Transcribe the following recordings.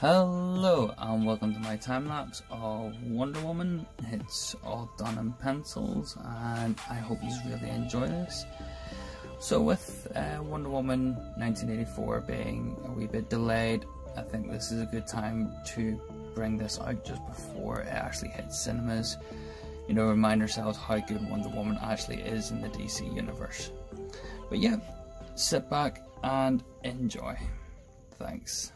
Hello and welcome to my time lapse of Wonder Woman. It's all done in pencils and I hope you really enjoy this. So with uh, Wonder Woman 1984 being a wee bit delayed, I think this is a good time to bring this out just before it actually hits cinemas. You know, remind ourselves how good Wonder Woman actually is in the DC universe. But yeah, sit back and enjoy. Thanks.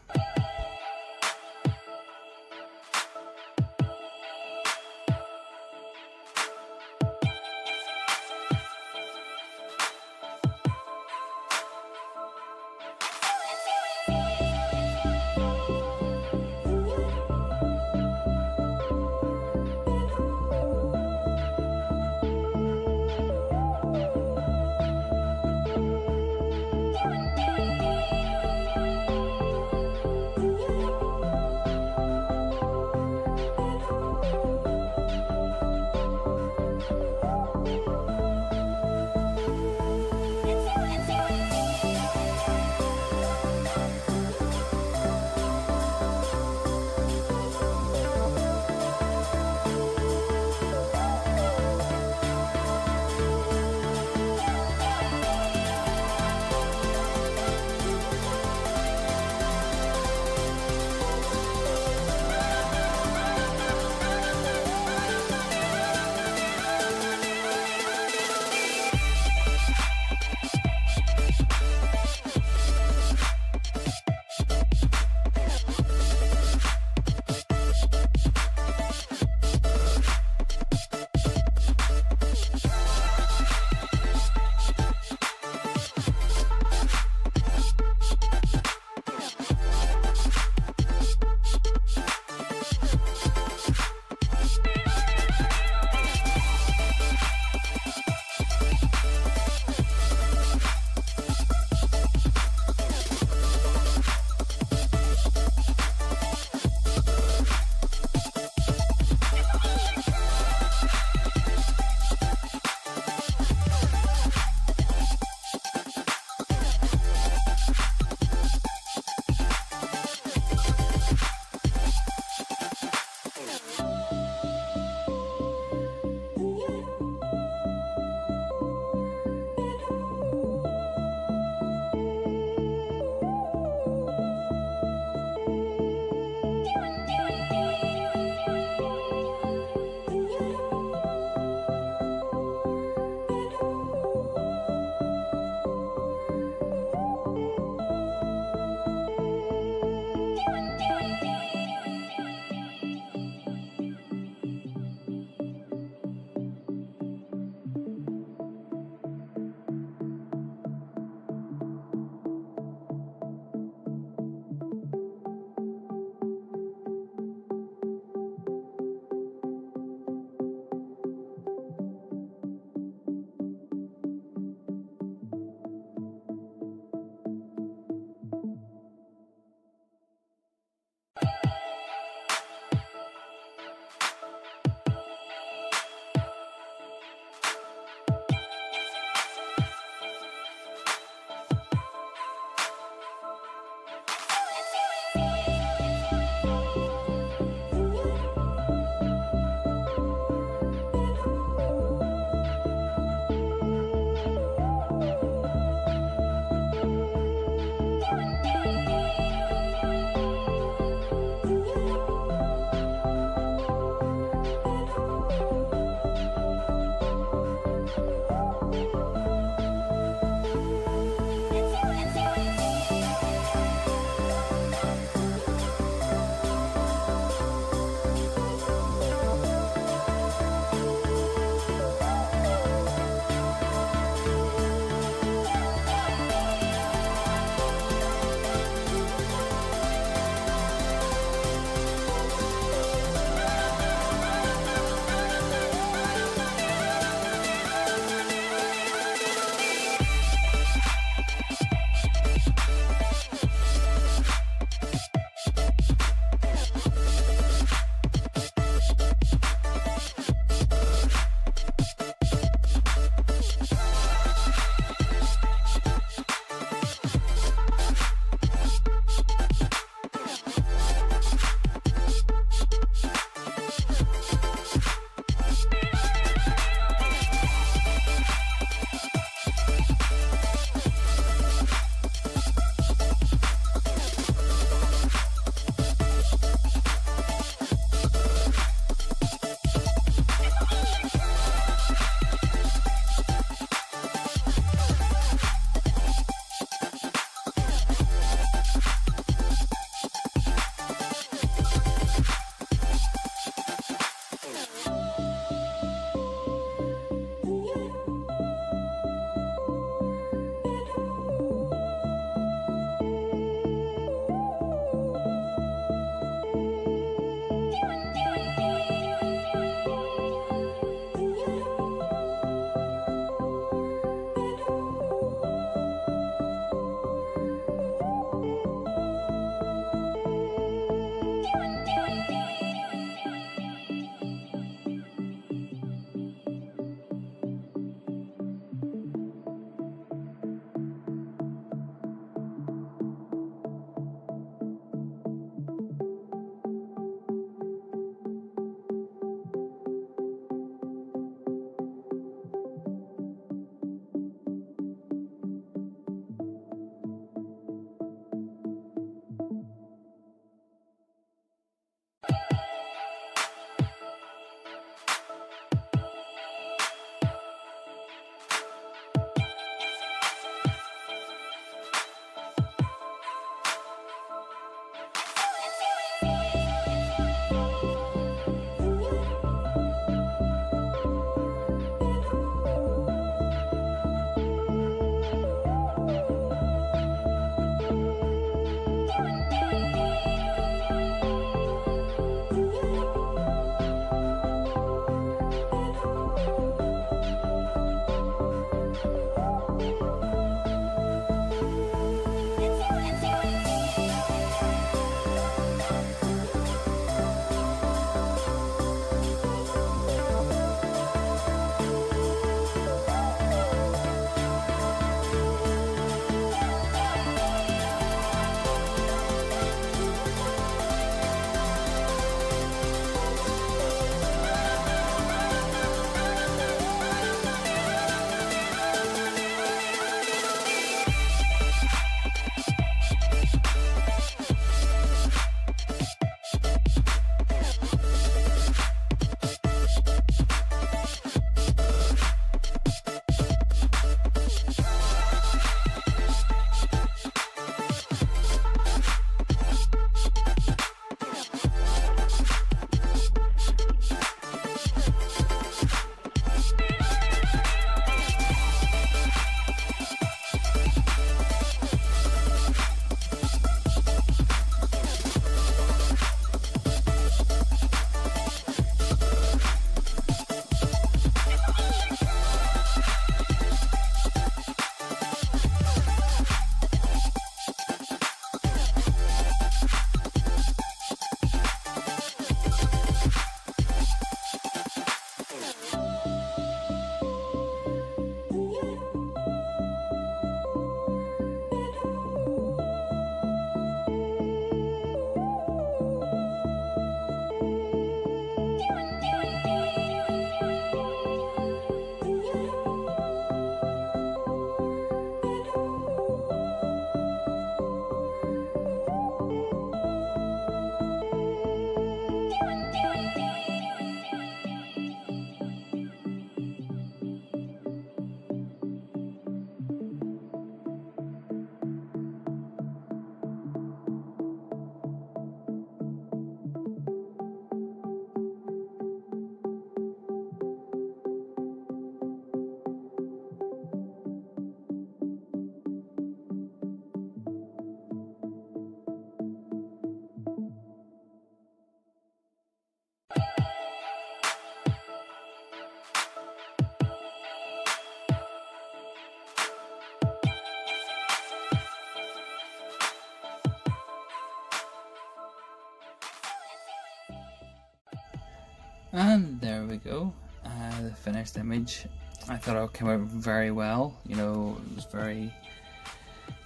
And there we go, uh, the finished image. I thought it came out very well, you know, it was very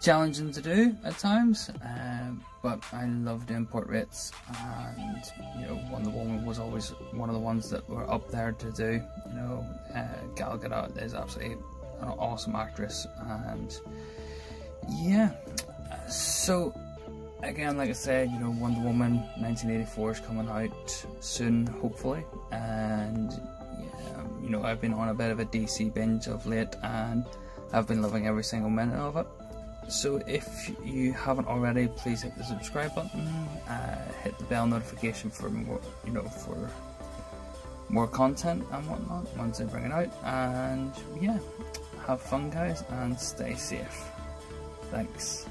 challenging to do at times, um, but I love doing portraits and you know Wonder Woman was always one of the ones that were up there to do. You know, uh, Gal Gadot is absolutely an awesome actress. And yeah, so again, like I said, you know, Wonder Woman 1984 is coming out soon, hopefully, and yeah, you know, I've been on a bit of a DC binge of late, and I've been loving every single minute of it. So if you haven't already, please hit the subscribe button, uh, hit the bell notification for more, you know, for more content and whatnot once I bring it out. And yeah, have fun, guys, and stay safe. Thanks.